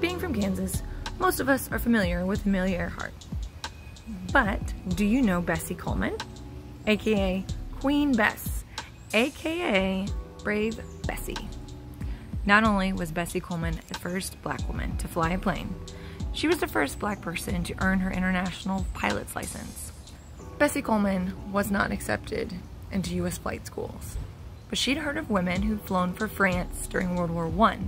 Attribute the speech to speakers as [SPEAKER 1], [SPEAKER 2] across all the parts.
[SPEAKER 1] Being from Kansas, most of us are familiar with Amelia Earhart. But do you know Bessie Coleman? AKA Queen Bess, AKA Brave Bessie. Not only was Bessie Coleman the first black woman to fly a plane, she was the first black person to earn her international pilot's license. Bessie Coleman was not accepted into U.S. flight schools, but she'd heard of women who'd flown for France during World War I.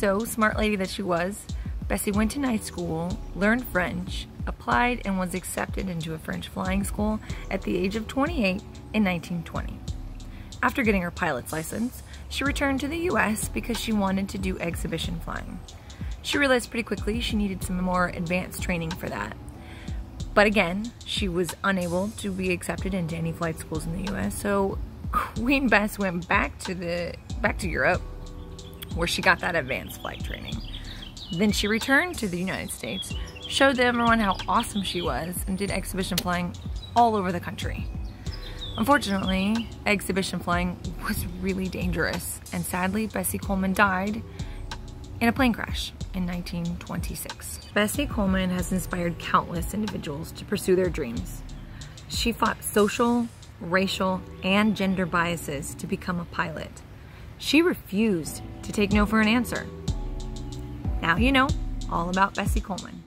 [SPEAKER 1] So, smart lady that she was, Bessie went to night school, learned French, applied, and was accepted into a French flying school at the age of 28 in 1920. After getting her pilot's license, she returned to the US because she wanted to do exhibition flying. She realized pretty quickly she needed some more advanced training for that. But again, she was unable to be accepted into any flight schools in the US, so Queen Bess went back to the back to Europe where she got that advanced flight training. Then she returned to the United States, showed everyone how awesome she was, and did exhibition flying all over the country. Unfortunately, exhibition flying was really dangerous, and sadly, Bessie Coleman died in a plane crash in 1926. Bessie Coleman has inspired countless individuals to pursue their dreams. She fought social, racial, and gender biases to become a pilot. She refused to take no for an answer. Now you know all about Bessie Coleman.